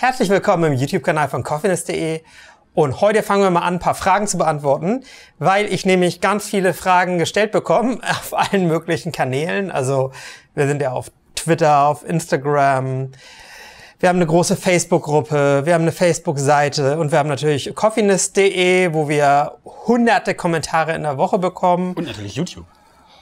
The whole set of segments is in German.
Herzlich willkommen im YouTube-Kanal von Coffiness.de und heute fangen wir mal an, ein paar Fragen zu beantworten, weil ich nämlich ganz viele Fragen gestellt bekomme auf allen möglichen Kanälen. Also wir sind ja auf Twitter, auf Instagram, wir haben eine große Facebook-Gruppe, wir haben eine Facebook-Seite und wir haben natürlich Coffiness.de, wo wir hunderte Kommentare in der Woche bekommen. Und natürlich YouTube.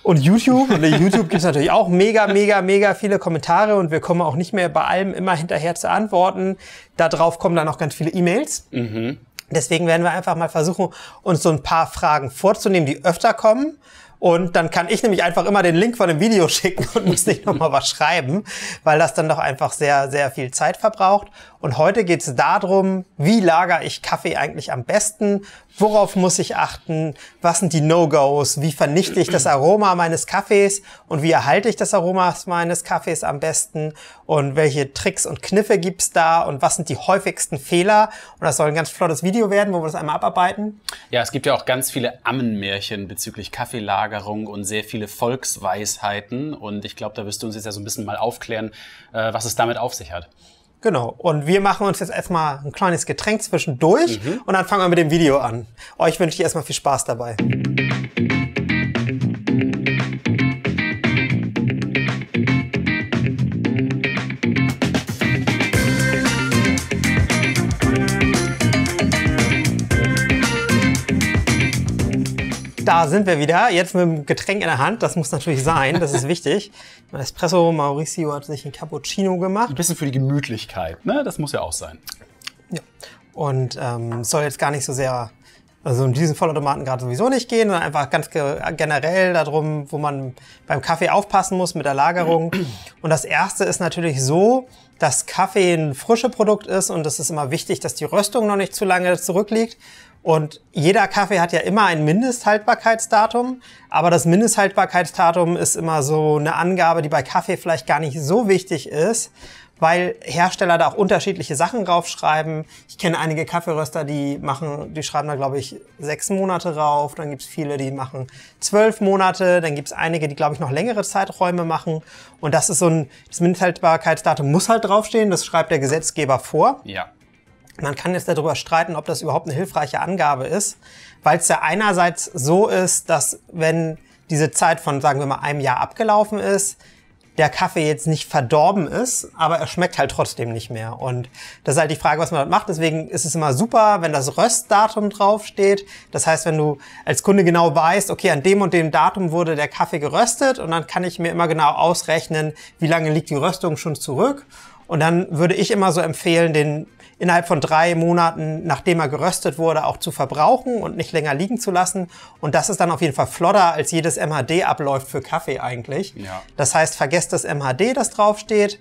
Und YouTube, und YouTube gibt es natürlich auch mega, mega, mega viele Kommentare und wir kommen auch nicht mehr bei allem immer hinterher zu antworten. Darauf kommen dann auch ganz viele E-Mails. Mhm. Deswegen werden wir einfach mal versuchen, uns so ein paar Fragen vorzunehmen, die öfter kommen und dann kann ich nämlich einfach immer den Link von dem Video schicken und muss nicht nochmal was schreiben, weil das dann doch einfach sehr, sehr viel Zeit verbraucht. Und heute geht es darum, wie lagere ich Kaffee eigentlich am besten? Worauf muss ich achten? Was sind die No-Gos? Wie vernichte ich das Aroma meines Kaffees? Und wie erhalte ich das Aroma meines Kaffees am besten? Und welche Tricks und Kniffe gibt's da? Und was sind die häufigsten Fehler? Und das soll ein ganz flottes Video werden, wo wir das einmal abarbeiten. Ja, es gibt ja auch ganz viele Ammenmärchen bezüglich Kaffeelagerung und sehr viele Volksweisheiten. Und ich glaube, da wirst du uns jetzt ja so ein bisschen mal aufklären, äh, was es damit auf sich hat. Genau. Und wir machen uns jetzt erstmal ein kleines Getränk zwischendurch mhm. und dann fangen wir mit dem Video an. Euch wünsche ich erstmal viel Spaß dabei. Da sind wir wieder, jetzt mit dem Getränk in der Hand. Das muss natürlich sein, das ist wichtig. Espresso, Mauricio hat sich ein Cappuccino gemacht. Ein bisschen für die Gemütlichkeit, ne? Das muss ja auch sein. Ja. Und ähm, soll jetzt gar nicht so sehr, also in diesen Vollautomaten gerade sowieso nicht gehen, sondern einfach ganz generell darum, wo man beim Kaffee aufpassen muss mit der Lagerung. Und das erste ist natürlich so, dass Kaffee ein frisches Produkt ist und es ist immer wichtig, dass die Röstung noch nicht zu lange zurückliegt. Und jeder Kaffee hat ja immer ein Mindesthaltbarkeitsdatum, aber das Mindesthaltbarkeitsdatum ist immer so eine Angabe, die bei Kaffee vielleicht gar nicht so wichtig ist, weil Hersteller da auch unterschiedliche Sachen draufschreiben. Ich kenne einige Kaffeeröster, die machen, die schreiben da glaube ich sechs Monate rauf. Dann gibt's viele, die machen zwölf Monate. Dann gibt's einige, die glaube ich noch längere Zeiträume machen. Und das ist so ein, das Mindesthaltbarkeitsdatum muss halt draufstehen. Das schreibt der Gesetzgeber vor. Ja. Man kann jetzt darüber streiten, ob das überhaupt eine hilfreiche Angabe ist, weil es ja einerseits so ist, dass wenn diese Zeit von, sagen wir mal, einem Jahr abgelaufen ist, der Kaffee jetzt nicht verdorben ist, aber er schmeckt halt trotzdem nicht mehr. Und das ist halt die Frage, was man dort macht. Deswegen ist es immer super, wenn das Röstdatum draufsteht. Das heißt, wenn du als Kunde genau weißt, okay, an dem und dem Datum wurde der Kaffee geröstet und dann kann ich mir immer genau ausrechnen, wie lange liegt die Röstung schon zurück. Und dann würde ich immer so empfehlen, den innerhalb von drei Monaten, nachdem er geröstet wurde, auch zu verbrauchen und nicht länger liegen zu lassen. Und das ist dann auf jeden Fall flotter, als jedes MHD abläuft für Kaffee eigentlich. Ja. Das heißt, vergesst das MHD, das draufsteht.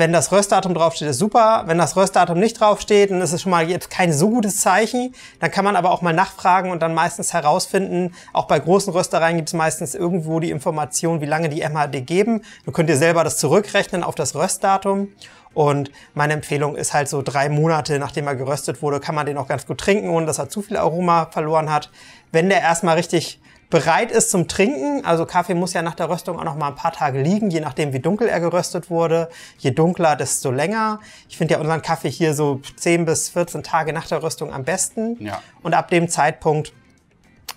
Wenn das Röstdatum draufsteht, ist super. Wenn das Röstdatum nicht draufsteht, dann ist es schon mal jetzt kein so gutes Zeichen. Dann kann man aber auch mal nachfragen und dann meistens herausfinden, auch bei großen Röstereien gibt es meistens irgendwo die Information, wie lange die MHD geben. Du könnt ihr selber das zurückrechnen auf das Röstdatum. Und meine Empfehlung ist halt so drei Monate, nachdem er geröstet wurde, kann man den auch ganz gut trinken, ohne dass er zu viel Aroma verloren hat. Wenn der erstmal richtig bereit ist zum Trinken, also Kaffee muss ja nach der Röstung auch noch mal ein paar Tage liegen, je nachdem wie dunkel er geröstet wurde. Je dunkler, desto länger. Ich finde ja unseren Kaffee hier so 10 bis 14 Tage nach der Röstung am besten. Ja. Und ab dem Zeitpunkt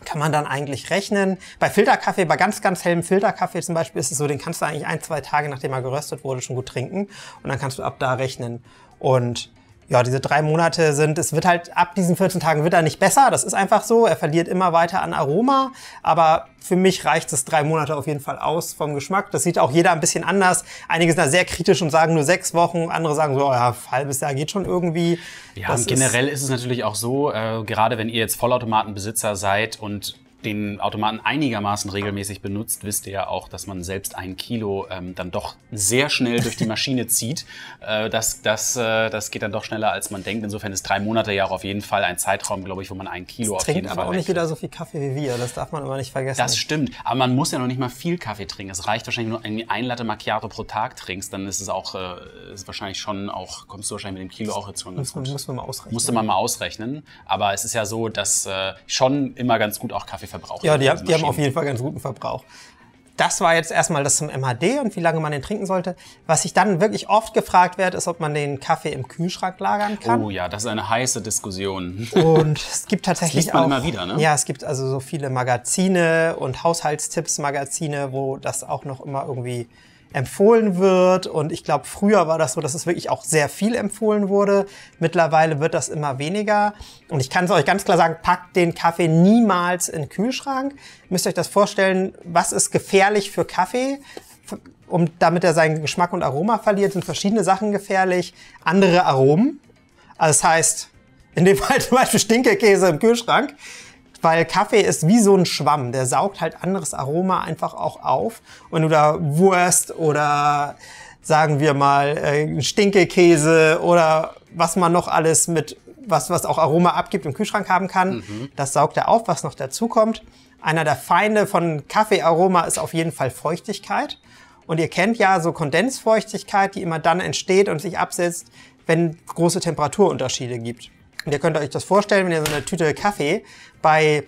kann man dann eigentlich rechnen. Bei Filterkaffee, bei ganz, ganz hellem Filterkaffee zum Beispiel ist es so, den kannst du eigentlich ein, zwei Tage, nachdem er geröstet wurde, schon gut trinken. Und dann kannst du ab da rechnen. Und ja, diese drei Monate sind, es wird halt ab diesen 14 Tagen wird er nicht besser. Das ist einfach so. Er verliert immer weiter an Aroma. Aber für mich reicht es drei Monate auf jeden Fall aus vom Geschmack. Das sieht auch jeder ein bisschen anders. Einige sind da sehr kritisch und sagen nur sechs Wochen. Andere sagen so, oh ja, halbes Jahr geht schon irgendwie. Ja, das generell ist, ist es natürlich auch so, äh, gerade wenn ihr jetzt Vollautomatenbesitzer seid und den Automaten einigermaßen regelmäßig benutzt, wisst ihr ja auch, dass man selbst ein Kilo ähm, dann doch sehr schnell durch die Maschine zieht. Äh, das, das, äh, das geht dann doch schneller, als man denkt. Insofern ist drei Monate ja auch auf jeden Fall ein Zeitraum, glaube ich, wo man ein Kilo das auf jeden Fall aber auch nicht wieder so viel Kaffee wie wir. Das darf man immer nicht vergessen. Das stimmt. Aber man muss ja noch nicht mal viel Kaffee trinken. Es reicht wahrscheinlich nur, wenn du ein Latte Macchiato pro Tag trinkst, dann ist es auch, äh, ist wahrscheinlich schon auch, kommst du wahrscheinlich mit dem Kilo auch jetzt schon ganz muss, gut. Muss man mal ausrechnen. Musste man mal ausrechnen. Aber es ist ja so, dass äh, schon immer ganz gut auch Kaffee verbraucht Ja, die, die haben auf jeden Fall ganz guten Verbrauch. das war jetzt erstmal das zum MHD und wie lange man den trinken sollte. Was ich dann wirklich oft gefragt werde, ist, ob man den Kaffee im Kühlschrank lagern kann. Oh ja, das ist eine heiße Diskussion. Und es gibt tatsächlich liest man auch immer wieder, ne? Ja, es gibt also so viele Magazine und Haushaltstipps-Magazine, wo das auch noch immer irgendwie empfohlen wird. Und ich glaube, früher war das so, dass es wirklich auch sehr viel empfohlen wurde. Mittlerweile wird das immer weniger. Und ich kann es euch ganz klar sagen, packt den Kaffee niemals in den Kühlschrank. Müsst ihr euch das vorstellen, was ist gefährlich für Kaffee? Um, damit er seinen Geschmack und Aroma verliert, sind verschiedene Sachen gefährlich. Andere Aromen. Also das heißt, in dem Fall zum Beispiel Stinkekäse im Kühlschrank weil Kaffee ist wie so ein Schwamm, der saugt halt anderes Aroma einfach auch auf. Und wenn du da Wurst oder sagen wir mal äh, Stinkekäse oder was man noch alles mit was was auch Aroma abgibt im Kühlschrank haben kann, mhm. das saugt er auf, was noch dazu kommt. Einer der Feinde von Kaffeearoma ist auf jeden Fall Feuchtigkeit. Und ihr kennt ja so Kondensfeuchtigkeit, die immer dann entsteht und sich absetzt, wenn große Temperaturunterschiede gibt. Und ihr könnt euch das vorstellen, wenn ihr so eine Tüte Kaffee bei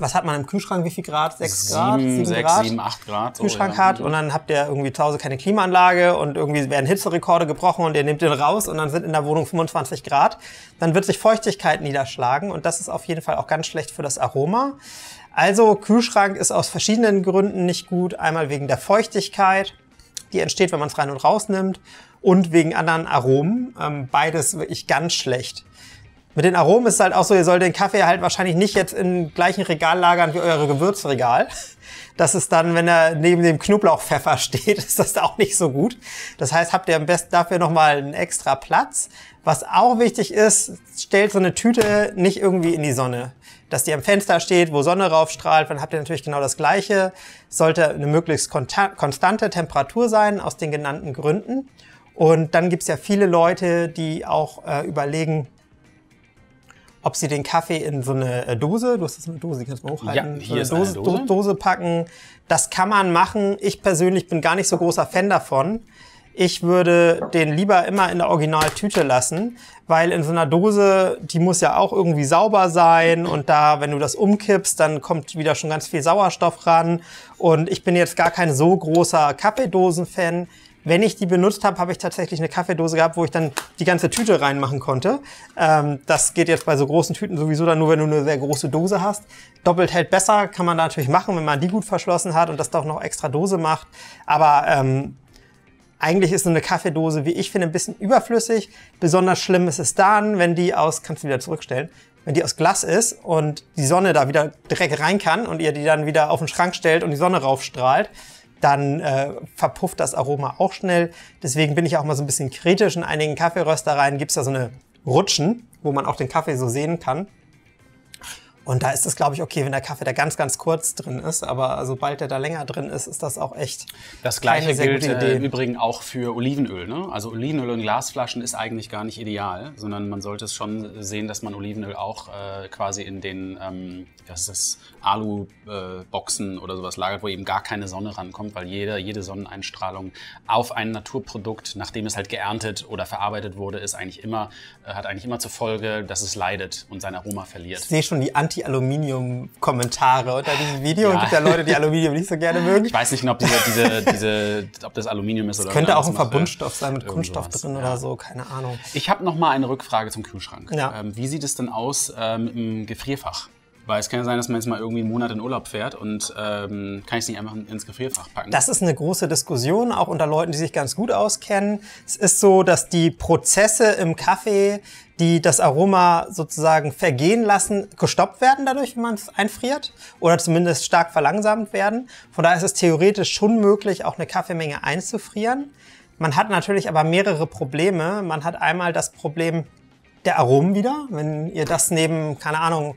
was hat man im Kühlschrank? Wie viel Grad? 6 Grad? 7, 6, Grad? 7, 8 Grad. So, Kühlschrank ja. hat und dann habt ihr irgendwie zu Hause keine Klimaanlage und irgendwie werden Hitzerekorde gebrochen und ihr nehmt den raus und dann sind in der Wohnung 25 Grad. Dann wird sich Feuchtigkeit niederschlagen und das ist auf jeden Fall auch ganz schlecht für das Aroma. Also Kühlschrank ist aus verschiedenen Gründen nicht gut. Einmal wegen der Feuchtigkeit, die entsteht, wenn man es rein und raus nimmt und wegen anderen Aromen. Ähm, beides wirklich ganz schlecht. Mit den Aromen ist es halt auch so, ihr sollt den Kaffee halt wahrscheinlich nicht jetzt im gleichen Regal lagern wie eure Gewürzregal. Das ist dann, wenn er neben dem Knoblauchpfeffer steht, ist das auch nicht so gut. Das heißt, habt ihr am besten dafür nochmal einen extra Platz. Was auch wichtig ist, stellt so eine Tüte nicht irgendwie in die Sonne. Dass die am Fenster steht, wo Sonne raufstrahlt, dann habt ihr natürlich genau das Gleiche. Sollte eine möglichst konstante Temperatur sein, aus den genannten Gründen. Und dann gibt's ja viele Leute, die auch äh, überlegen, ob sie den Kaffee in so eine äh, Dose, du hast das eine Dose, die kannst du mal hochhalten, ja, hier so Dose, Dose. Dose packen. Das kann man machen. Ich persönlich bin gar nicht so großer Fan davon. Ich würde den lieber immer in der Originaltüte lassen, weil in so einer Dose, die muss ja auch irgendwie sauber sein und da, wenn du das umkippst, dann kommt wieder schon ganz viel Sauerstoff ran. Und ich bin jetzt gar kein so großer Kaffeedosen-Fan. Wenn ich die benutzt habe, habe ich tatsächlich eine Kaffeedose gehabt, wo ich dann die ganze Tüte reinmachen konnte. Ähm, das geht jetzt bei so großen Tüten sowieso dann nur, wenn du eine sehr große Dose hast. Doppelt hält besser, kann man da natürlich machen, wenn man die gut verschlossen hat und das doch noch extra Dose macht. Aber ähm, eigentlich ist so eine Kaffeedose, wie ich finde, ein bisschen überflüssig. Besonders schlimm ist es dann, wenn die aus, kannst du wieder zurückstellen, wenn die aus Glas ist und die Sonne da wieder direkt rein kann und ihr die dann wieder auf den Schrank stellt und die Sonne raufstrahlt dann äh, verpufft das Aroma auch schnell. Deswegen bin ich auch mal so ein bisschen kritisch. In einigen Kaffeeröstereien gibt's da so eine Rutschen, wo man auch den Kaffee so sehen kann. Und da ist es, glaube ich, okay, wenn der Kaffee da ganz, ganz kurz drin ist. Aber sobald der da länger drin ist, ist das auch echt. Das gleiche gilt äh, im Übrigen auch für Olivenöl. Ne? Also Olivenöl in Glasflaschen ist eigentlich gar nicht ideal, sondern man sollte es schon sehen, dass man Olivenöl auch äh, quasi in den ähm, das ist Alu-Boxen äh, oder sowas lagert, wo eben gar keine Sonne rankommt, weil jede, jede Sonneneinstrahlung auf ein Naturprodukt, nachdem es halt geerntet oder verarbeitet wurde, ist eigentlich immer, äh, hat eigentlich immer zur Folge, dass es leidet und sein Aroma verliert. Ich sehe schon die Anti Anti-Aluminium-Kommentare unter diesem Video. Ja. Es gibt ja Leute, die Aluminium nicht so gerne mögen. Ich weiß nicht, ob, diese, diese, diese, ob das Aluminium ist oder Es könnte auch ein Verbundstoff sein mit Kunststoff drin ja. oder so, keine Ahnung. Ich habe noch mal eine Rückfrage zum Kühlschrank. Ja. Ähm, wie sieht es denn aus ähm, im Gefrierfach? Weil es kann ja sein, dass man jetzt mal irgendwie einen Monat in Urlaub fährt und ähm, kann ich es nicht einfach ins Gefrierfach packen. Das ist eine große Diskussion, auch unter Leuten, die sich ganz gut auskennen. Es ist so, dass die Prozesse im Kaffee, die das Aroma sozusagen vergehen lassen, gestoppt werden dadurch, wenn man es einfriert oder zumindest stark verlangsamt werden. Von daher ist es theoretisch schon möglich, auch eine Kaffeemenge einzufrieren. Man hat natürlich aber mehrere Probleme. Man hat einmal das Problem der Aromen wieder. Wenn ihr das neben, keine Ahnung,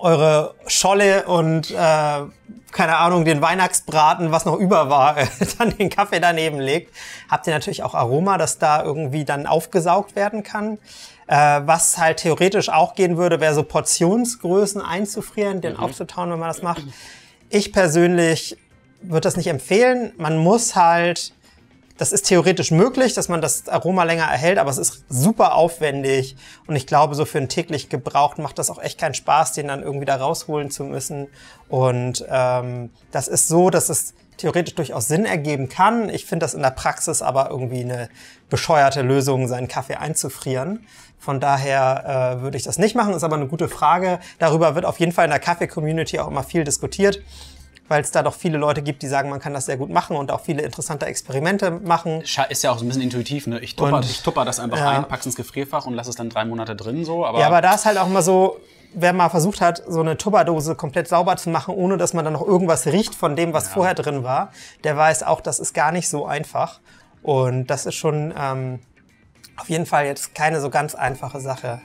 eure Scholle und äh, keine Ahnung, den Weihnachtsbraten, was noch über war, dann den Kaffee daneben legt, habt ihr natürlich auch Aroma, das da irgendwie dann aufgesaugt werden kann. Äh, was halt theoretisch auch gehen würde, wäre so Portionsgrößen einzufrieren, den mhm. aufzutauen, wenn man das macht. Ich persönlich würde das nicht empfehlen. Man muss halt das ist theoretisch möglich, dass man das Aroma länger erhält, aber es ist super aufwendig. Und ich glaube, so für einen täglich Gebrauch macht das auch echt keinen Spaß, den dann irgendwie da rausholen zu müssen. Und ähm, das ist so, dass es theoretisch durchaus Sinn ergeben kann. Ich finde das in der Praxis aber irgendwie eine bescheuerte Lösung, seinen Kaffee einzufrieren. Von daher äh, würde ich das nicht machen, ist aber eine gute Frage. Darüber wird auf jeden Fall in der Kaffee-Community auch immer viel diskutiert weil es da doch viele Leute gibt, die sagen, man kann das sehr gut machen und auch viele interessante Experimente machen. Ist ja auch so ein bisschen intuitiv, ne? Ich tupper, ich tupper das einfach ja. ein, pack's ins Gefrierfach und lass es dann drei Monate drin so. Aber ja, aber da ist halt auch immer so, wer mal versucht hat, so eine Tupperdose komplett sauber zu machen, ohne dass man dann noch irgendwas riecht von dem, was ja. vorher drin war, der weiß auch, das ist gar nicht so einfach. Und das ist schon ähm, auf jeden Fall jetzt keine so ganz einfache Sache.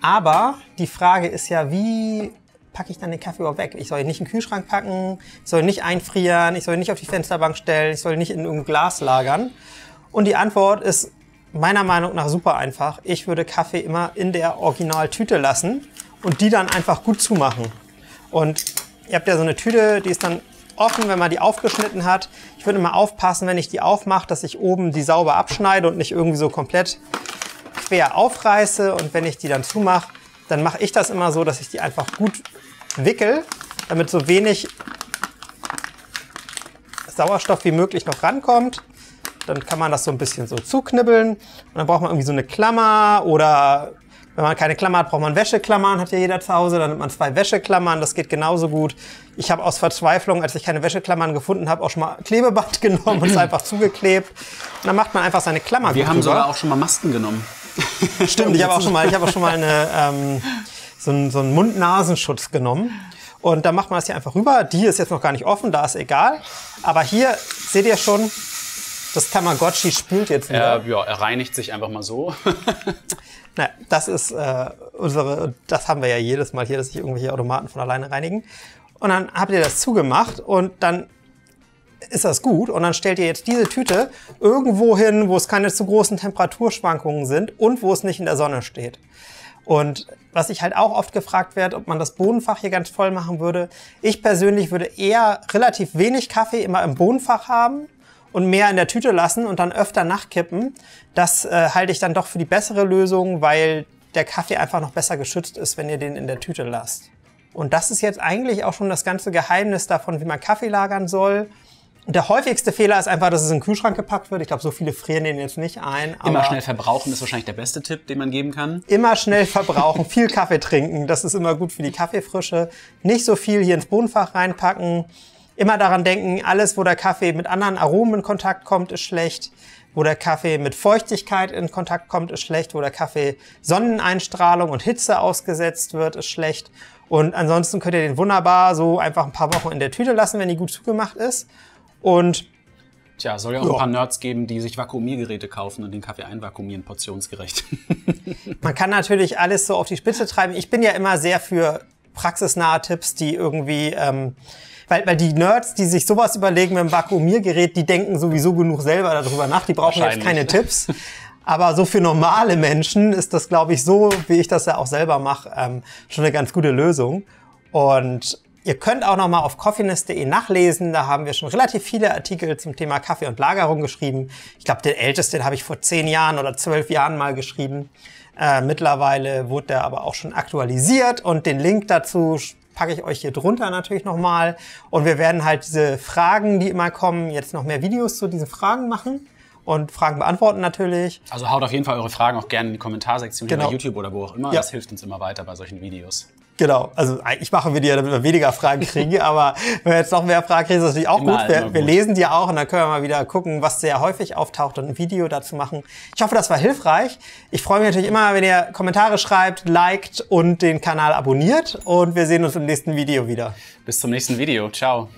Aber die Frage ist ja, wie packe ich dann den Kaffee überhaupt weg? Ich soll ihn nicht in den Kühlschrank packen, ich soll ihn nicht einfrieren, ich soll ihn nicht auf die Fensterbank stellen, ich soll ihn nicht in irgendein Glas lagern. Und die Antwort ist meiner Meinung nach super einfach. Ich würde Kaffee immer in der Originaltüte lassen und die dann einfach gut zumachen. Und ihr habt ja so eine Tüte, die ist dann offen, wenn man die aufgeschnitten hat. Ich würde immer aufpassen, wenn ich die aufmache, dass ich oben die sauber abschneide und nicht irgendwie so komplett quer aufreiße. Und wenn ich die dann zumache, dann mache ich das immer so, dass ich die einfach gut wickel, damit so wenig Sauerstoff wie möglich noch rankommt. Dann kann man das so ein bisschen so zuknibbeln. Und dann braucht man irgendwie so eine Klammer oder wenn man keine Klammer hat, braucht man Wäscheklammern, hat ja jeder zu Hause. Dann nimmt man zwei Wäscheklammern, das geht genauso gut. Ich habe aus Verzweiflung, als ich keine Wäscheklammern gefunden habe, auch schon mal Klebeband genommen und es einfach zugeklebt. Und dann macht man einfach seine Klammer Wir haben drüber. sogar auch schon mal Masken genommen. Stimmt, ich habe auch schon mal, ich habe auch schon mal eine, ähm, so einen, so einen Mund-Nasenschutz genommen. Und dann macht man das hier einfach rüber. Die ist jetzt noch gar nicht offen, da ist egal. Aber hier seht ihr schon, das Tamagotchi spült jetzt wieder. Äh, ja, er reinigt sich einfach mal so. Na, das ist äh, unsere, das haben wir ja jedes Mal hier, dass sich irgendwelche Automaten von alleine reinigen. Und dann habt ihr das zugemacht und dann ist das gut. Und dann stellt ihr jetzt diese Tüte irgendwo hin, wo es keine zu großen Temperaturschwankungen sind und wo es nicht in der Sonne steht. Und was ich halt auch oft gefragt werde, ob man das Bohnenfach hier ganz voll machen würde. Ich persönlich würde eher relativ wenig Kaffee immer im Bohnenfach haben und mehr in der Tüte lassen und dann öfter nachkippen. Das äh, halte ich dann doch für die bessere Lösung, weil der Kaffee einfach noch besser geschützt ist, wenn ihr den in der Tüte lasst. Und das ist jetzt eigentlich auch schon das ganze Geheimnis davon, wie man Kaffee lagern soll. Der häufigste Fehler ist einfach, dass es in den Kühlschrank gepackt wird. Ich glaube, so viele frieren den jetzt nicht ein. immer schnell verbrauchen ist wahrscheinlich der beste Tipp, den man geben kann. Immer schnell verbrauchen, viel Kaffee trinken. Das ist immer gut für die Kaffeefrische. Nicht so viel hier ins Bohnenfach reinpacken. Immer daran denken, alles, wo der Kaffee mit anderen Aromen in Kontakt kommt, ist schlecht. Wo der Kaffee mit Feuchtigkeit in Kontakt kommt, ist schlecht. Wo der Kaffee Sonneneinstrahlung und Hitze ausgesetzt wird, ist schlecht. Und ansonsten könnt ihr den wunderbar so einfach ein paar Wochen in der Tüte lassen, wenn die gut zugemacht ist. Und Tja, soll ja auch ja. ein paar Nerds geben, die sich Vakuumiergeräte kaufen und den Kaffee einvakuumieren, portionsgerecht. Man kann natürlich alles so auf die Spitze treiben. Ich bin ja immer sehr für praxisnahe Tipps, die irgendwie, ähm, weil, weil die Nerds, die sich sowas überlegen mit dem Vakuumiergerät, die denken sowieso genug selber darüber nach. Die brauchen jetzt keine Tipps. Aber so für normale Menschen ist das, glaube ich, so, wie ich das ja auch selber mache, ähm, schon eine ganz gute Lösung. Und Ihr könnt auch noch mal auf coffeenist.de nachlesen. Da haben wir schon relativ viele Artikel zum Thema Kaffee und Lagerung geschrieben. Ich glaube, den ältesten habe ich vor zehn Jahren oder zwölf Jahren mal geschrieben. Äh, mittlerweile wurde der aber auch schon aktualisiert und den Link dazu packe ich euch hier drunter natürlich nochmal. Und wir werden halt diese Fragen, die immer kommen, jetzt noch mehr Videos zu diesen Fragen machen und Fragen beantworten natürlich. Also haut auf jeden Fall eure Fragen auch gerne in die Kommentarsektion genau. bei YouTube oder wo auch immer. Ja. Das hilft uns immer weiter bei solchen Videos. Genau, also ich mache Video, damit wir weniger Fragen kriegen, aber wenn wir jetzt noch mehr Fragen kriegen, ist das natürlich auch immer, gut. Wir, wir, lesen die auch und dann können wir mal wieder gucken, was sehr häufig auftaucht und ein Video dazu machen. Ich hoffe, das war hilfreich. Ich freue mich natürlich immer, wenn ihr Kommentare schreibt, liked und den Kanal abonniert und wir sehen uns im nächsten Video wieder. Bis zum nächsten Video. Ciao.